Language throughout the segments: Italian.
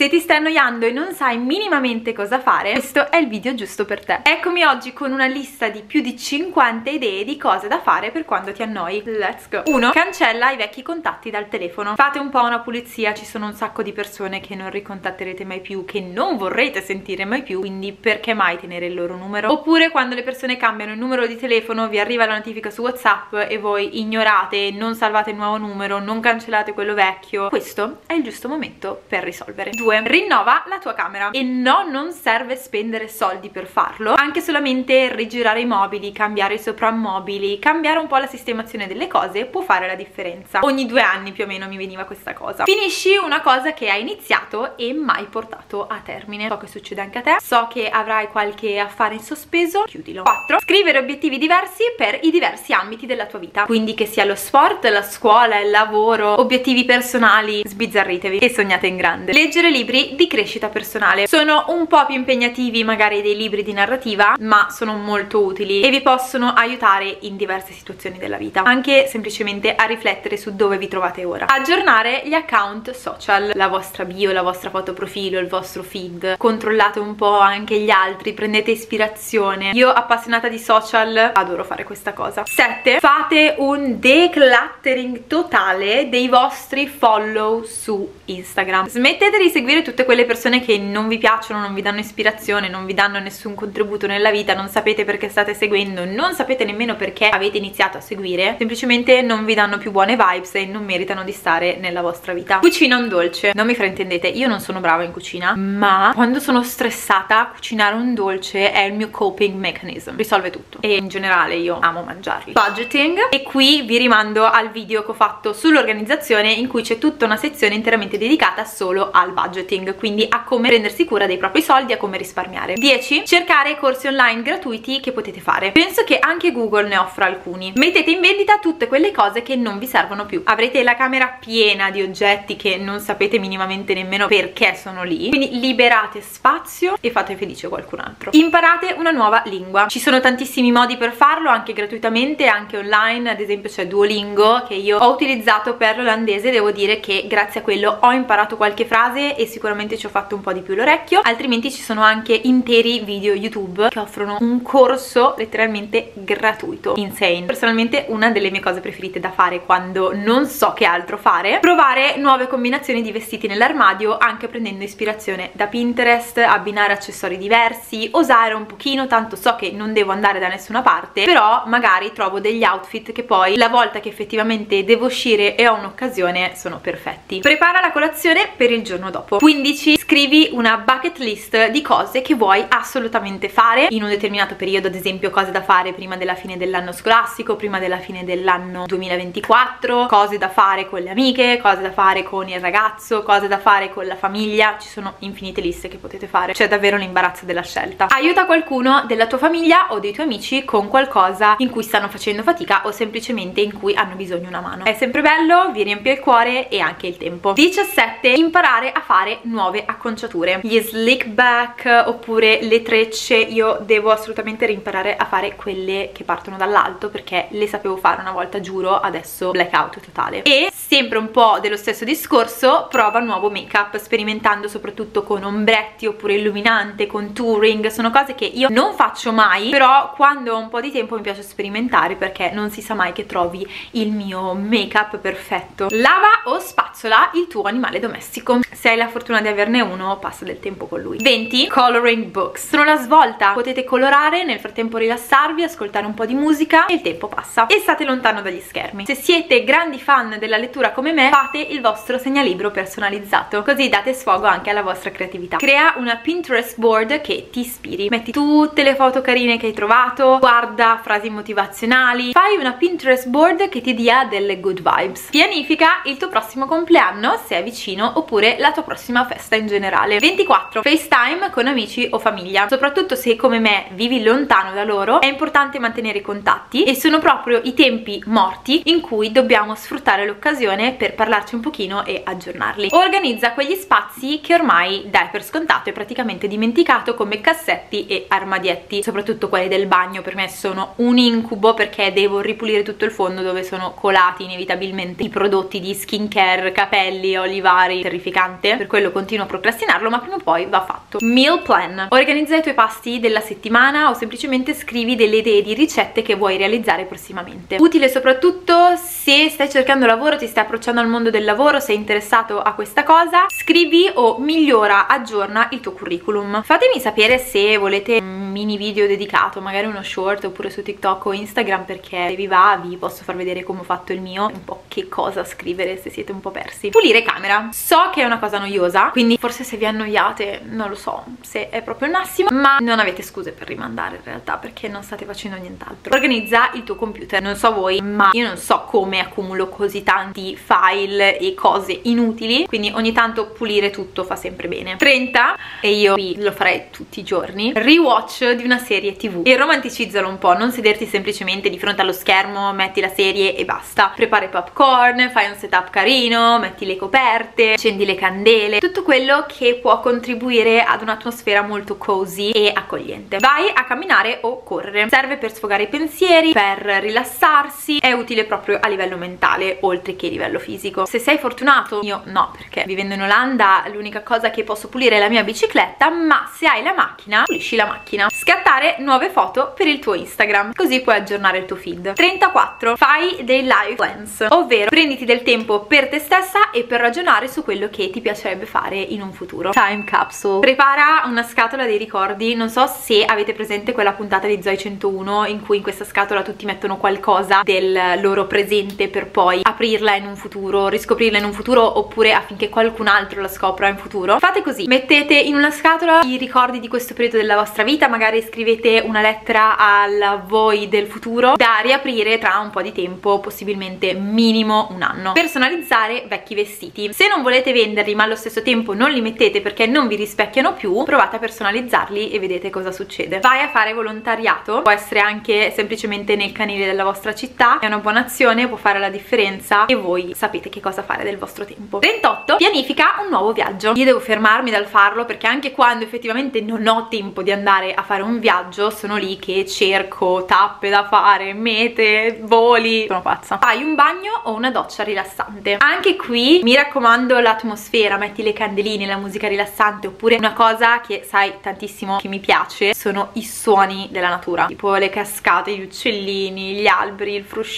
Se ti stai annoiando e non sai minimamente cosa fare, questo è il video giusto per te. Eccomi oggi con una lista di più di 50 idee di cose da fare per quando ti annoi. Let's go! 1. Cancella i vecchi contatti dal telefono. Fate un po' una pulizia, ci sono un sacco di persone che non ricontatterete mai più, che non vorrete sentire mai più, quindi perché mai tenere il loro numero? Oppure quando le persone cambiano il numero di telefono, vi arriva la notifica su WhatsApp e voi ignorate, non salvate il nuovo numero, non cancellate quello vecchio. Questo è il giusto momento per risolvere. 2. Rinnova la tua camera e no, non serve spendere soldi per farlo, anche solamente rigirare i mobili, cambiare i soprammobili, cambiare un po' la sistemazione delle cose può fare la differenza. Ogni due anni più o meno mi veniva questa cosa. Finisci una cosa che hai iniziato e mai portato a termine. So che succede anche a te, so che avrai qualche affare in sospeso, chiudilo. 4. Scrivere obiettivi diversi per i diversi ambiti della tua vita, quindi che sia lo sport, la scuola, il lavoro, obiettivi personali, sbizzarritevi e sognate in grande. Leggere libri di crescita personale. Sono un po' più impegnativi magari dei libri di narrativa, ma sono molto utili e vi possono aiutare in diverse situazioni della vita, anche semplicemente a riflettere su dove vi trovate ora. Aggiornare gli account social, la vostra bio, la vostra foto profilo, il vostro feed. Controllate un po' anche gli altri, prendete ispirazione. Io appassionata di social adoro fare questa cosa. 7. Fate un decluttering totale dei vostri follow su Instagram. Smettete di seguire tutte quelle persone che non vi piacciono, non vi danno ispirazione, non vi danno nessun contributo nella vita, non sapete perché state seguendo, non sapete nemmeno perché avete iniziato a seguire, semplicemente non vi danno più buone vibes e non meritano di stare nella vostra vita. Cucina un dolce, non mi fraintendete, io non sono brava in cucina, ma quando sono stressata cucinare un dolce è il mio coping mechanism, risolve tutto. E in generale io amo mangiarli. Budgeting. E qui vi rimando al video che ho fatto sull'organizzazione in cui c'è tutta una sezione interamente dedicata solo al budgeting, quindi a come prendersi cura dei propri soldi, a come risparmiare. 10. Cercare corsi online gratuiti che potete fare. Penso che anche Google ne offra alcuni. Mettete in vendita tutte quelle cose che non vi servono più. Avrete la camera piena di oggetti che non sapete minimamente nemmeno perché sono lì, quindi liberate spazio e fate felice qualcun altro. Imparate una nuova lingua. Ci sono tantissimi modi per farlo, anche gratuitamente, anche online, ad esempio c'è Duolingo che io ho utilizzato per l'olandese, devo dire che grazie a quello ho imparato qualche frase e sicuramente ci ho fatto un po' di più l'orecchio, altrimenti ci sono anche interi video YouTube che offrono un corso letteralmente gratuito, insane. Personalmente una delle mie cose preferite da fare quando non so che altro fare, provare nuove combinazioni di vestiti nell'armadio anche prendendo ispirazione da Pinterest, abbinare accessori diversi, osare un pochino, tanto so che non devo andare da nessuna parte, però magari trovo degli outfit che poi la volta che effettivamente devo uscire e ho un'occasione sono perfetti. Prepara la colazione per il giorno dopo. 15. Scrivi una bucket list di cose che vuoi assolutamente fare in un determinato periodo, ad esempio cose da fare prima della fine dell'anno scolastico, prima della fine dell'anno 2024, cose da fare con le amiche, cose da fare con il ragazzo, cose da fare con la famiglia, ci sono infinite liste che potete fare, c'è davvero l'imbarazzo della scelta. Aiuta qualcuno della tua famiglia o dei tuoi amici con qualcosa in cui stanno facendo fatica o semplicemente in cui hanno bisogno una mano. È sempre bello, vi riempie il cuore e anche il tempo. 17. Imparare a fare nuove acconciature. Gli slick back oppure le trecce, io devo assolutamente rimparare a fare quelle che partono dall'alto perché le sapevo fare una volta, giuro, adesso blackout totale. E sempre un po' dello stesso discorso, prova nuovo make up sperimentando soprattutto con ombretti oppure illuminante, contouring, sono cose che io non faccio mai, però quando ho un po' di tempo mi piace sperimentare perché non si sa mai che trovi il mio make up perfetto. Lava o spazzola il tuo animale domestico. Se hai la fortuna di averne uno, passa del tempo con lui. 20. Coloring books. Sono la svolta. Potete colorare, nel frattempo rilassarvi, ascoltare un po' di musica e il tempo passa. E state lontano dagli schermi. Se siete grandi fan della lettura come me, fate il vostro segnalibro personalizzato. Così date sfogo anche alla vostra creatività. Crea una Pinterest board che ti ispiri. Metti tutte le foto carine che hai trovato, guarda frasi motivazionali, fai una Pinterest board che ti dia delle good vibes. Pianifica il tuo prossimo compleanno se è vicino oppure la tua prossima festa in generale. 24. FaceTime con amici o famiglia. Soprattutto se come me vivi lontano da loro è importante mantenere i contatti e sono proprio i tempi morti in cui dobbiamo sfruttare l'occasione per parlarci un pochino e aggiornarli. Organizza quegli spazi che ormai dai per scontato e praticamente dimenticato come cassetti e armadietti, soprattutto quelli del bagno per me sono un incubo perché devo ripulire tutto il fondo dove sono colati inevitabilmente i prodotti di skincare, capelli, olivari, terrificante per quello continuo a procrastinarlo ma prima o poi va fatto. Meal plan. Organizza i tuoi pasti della settimana o semplicemente scrivi delle idee di ricette che vuoi realizzare prossimamente. Utile soprattutto se stai cercando lavoro ti stai approcciando al mondo del lavoro sei interessato a questa cosa scrivi o migliora aggiorna il tuo curriculum. Fatemi sapere se volete un mini video dedicato magari uno short oppure su TikTok o Instagram perché se vi va vi posso far vedere come ho fatto il mio un po' che cosa scrivere se siete un po' persi. Pulire camera. So che è una cosa noiosa quindi forse se vi annoiate non lo so se è proprio il massimo ma non avete scuse per rimandare in realtà perché non state facendo nient'altro. Organizza il tuo computer non so voi ma io non so come accumulo così tanti file e cose inutili quindi ogni tanto pulire tutto fa sempre bene. 30 e io lo farei tutti i giorni rewatch di una serie tv e romanticizzalo un po' non sederti semplicemente di fronte allo schermo metti la serie e basta. Prepara i popcorn fai un setup carino metti le coperte accendi le candele. Tutto quello che può contribuire ad un'atmosfera molto cozy e accogliente. Vai a camminare o correre. Serve per sfogare i pensieri per rilassarsi. È utile proprio a livello mentale oltre che a livello fisico. Se sei fortunato io no perché vivendo in Olanda l'unica cosa che posso pulire è la mia bicicletta ma se hai la macchina pulisci la macchina scattare nuove foto per il tuo Instagram così puoi aggiornare il tuo feed. 34 fai dei live plans ovvero prenditi del tempo per te stessa e per ragionare su quello che ti piacerebbe fare in un futuro. Time capsule. Prepara una scatola dei ricordi. Non so se avete presente quella puntata di Zoe 101 in cui in questa scatola tutti mettono qualcosa del loro presente per poi aprirla in un futuro riscoprirla in un futuro oppure affinché qualcun altro la scopra in futuro. Fate così. Mettete in una scatola i ricordi di questo periodo della vostra vita magari scrivete una lettera al voi del futuro da riaprire tra un po' di tempo possibilmente minimo un anno. Personalizzare vecchi vestiti. Se non volete venderli ma allo stesso tempo non li mettete perché non vi rispecchiano più provate a personalizzarli e vedete cosa succede. Vai a fare volontariato. Può essere anche semplicemente nel canile della vostra città. È una buona azione può fare la differenza e voi sapete che cosa fare del vostro tempo. 38 pianifica un nuovo viaggio. Io devo fermarmi dal farlo perché anche quando effettivamente non ho tempo di andare a fare un viaggio sono lì che cerco tappe da fare mete voli. Sono pazza. Fai un bagno o una doccia rilassante. Anche qui mi raccomando l'atmosfera metti le candeline la musica rilassante oppure una cosa che sai tantissimo che mi piace sono i suoni della natura. Tipo le cascate gli uccellini gli alberi il fruscio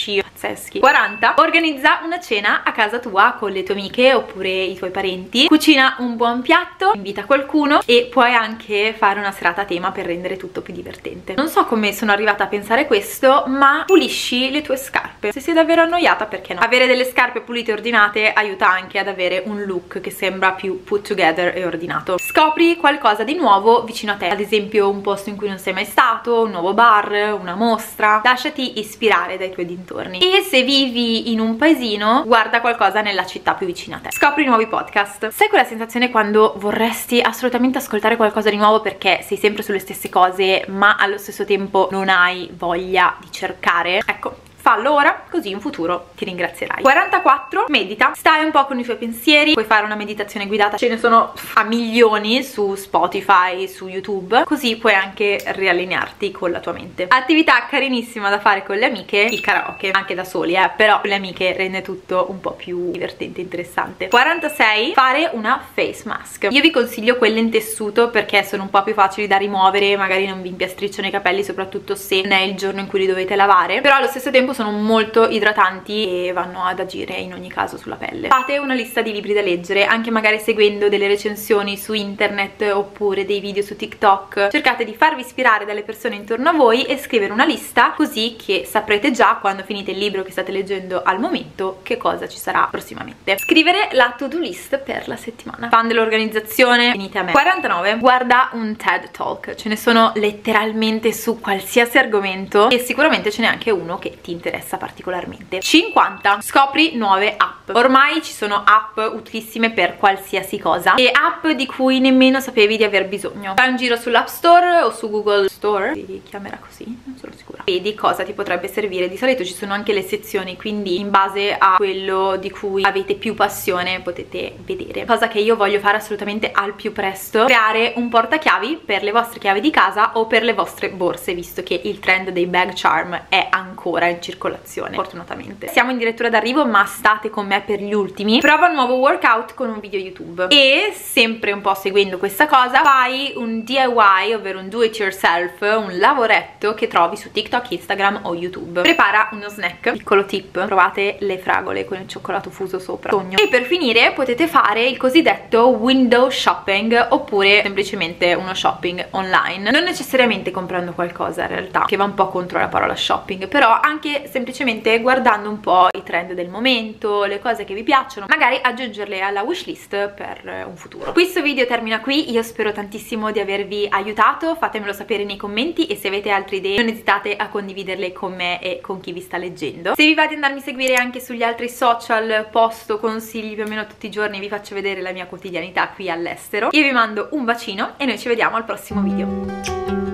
pazzeschi. 40 organizza una cena a casa tua con le tue amiche oppure i tuoi parenti. Cucina un buon piatto invita qualcuno e puoi anche fare una serata a tema per rendere tutto più divertente. Non so come sono arrivata a pensare questo ma pulisci le tue scarpe. Se sei davvero annoiata perché no? Avere delle scarpe pulite e ordinate aiuta anche ad avere un look che sembra più put together e ordinato. Scopri qualcosa di nuovo vicino a te. Ad esempio un posto in cui non sei mai stato un nuovo bar una mostra. Lasciati ispirare dai tuoi dintorni. E se vivi in un paesino guarda qualcosa nella città più vicina a te. Scopri nuovi podcast. Sai quella sensazione quando vorresti assolutamente ascoltare qualcosa di nuovo perché sei sempre sulle stesse cose ma allo stesso tempo non hai voglia di cercare? Ecco fallo ora così in futuro ti ringrazierai. 44 medita. Stai un po' con i tuoi pensieri. Puoi fare una meditazione guidata. Ce ne sono a milioni su Spotify su YouTube. Così puoi anche riallinearti con la tua mente. Attività carinissima da fare con le amiche il karaoke anche da soli eh. Però con le amiche rende tutto un po' più divertente e interessante. 46 fare una face mask. Io vi consiglio quelle in tessuto perché sono un po' più facili da rimuovere magari non vi impiastricciano i capelli soprattutto se non è il giorno in cui li dovete lavare. Però allo stesso tempo sono molto idratanti e vanno ad agire in ogni caso sulla pelle. Fate una lista di libri da leggere anche magari seguendo delle recensioni su internet oppure dei video su TikTok. Cercate di farvi ispirare dalle persone intorno a voi e scrivere una lista così che saprete già quando finite il libro che state leggendo al momento che cosa ci sarà prossimamente. Scrivere la to do list per la settimana. Fan dell'organizzazione venite a me. 49 guarda un TED Talk. Ce ne sono letteralmente su qualsiasi argomento e sicuramente ce n'è anche uno che ti interessa particolarmente. 50 scopri nuove app. Ormai ci sono app utilissime per qualsiasi cosa e app di cui nemmeno sapevi di aver bisogno. Fai un giro sull'app store o su google store? Si chiamerà così non sono sicura. Vedi cosa ti potrebbe servire. Di solito ci sono anche le sezioni quindi in base a quello di cui avete più passione potete vedere. Cosa che io voglio fare assolutamente al più presto creare un portachiavi per le vostre chiavi di casa o per le vostre borse visto che il trend dei bag charm è ancora in circolazione fortunatamente. Siamo in direttura d'arrivo ma state con me per gli ultimi. Prova un nuovo workout con un video youtube. E sempre un po' seguendo questa cosa fai un DIY ovvero un do it yourself un lavoretto che trovi su TikTok, Instagram o YouTube. Prepara uno snack piccolo tip. Provate le fragole con il cioccolato fuso sopra. Sogno. E per finire potete fare il cosiddetto window shopping oppure semplicemente uno shopping online. Non necessariamente comprando qualcosa in realtà che va un po' contro la parola shopping però semplicemente guardando un po' i trend del momento le cose che vi piacciono magari aggiungerle alla wishlist per un futuro. Questo video termina qui io spero tantissimo di avervi aiutato fatemelo sapere nei commenti e se avete altre idee non esitate a condividerle con me e con chi vi sta leggendo. Se vi va di andarmi a seguire anche sugli altri social posto consigli più o meno tutti i giorni vi faccio vedere la mia quotidianità qui all'estero. Io vi mando un bacino e noi ci vediamo al prossimo video